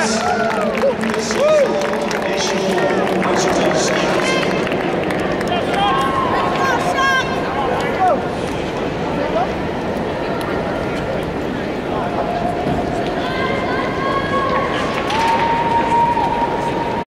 Yes. Woo.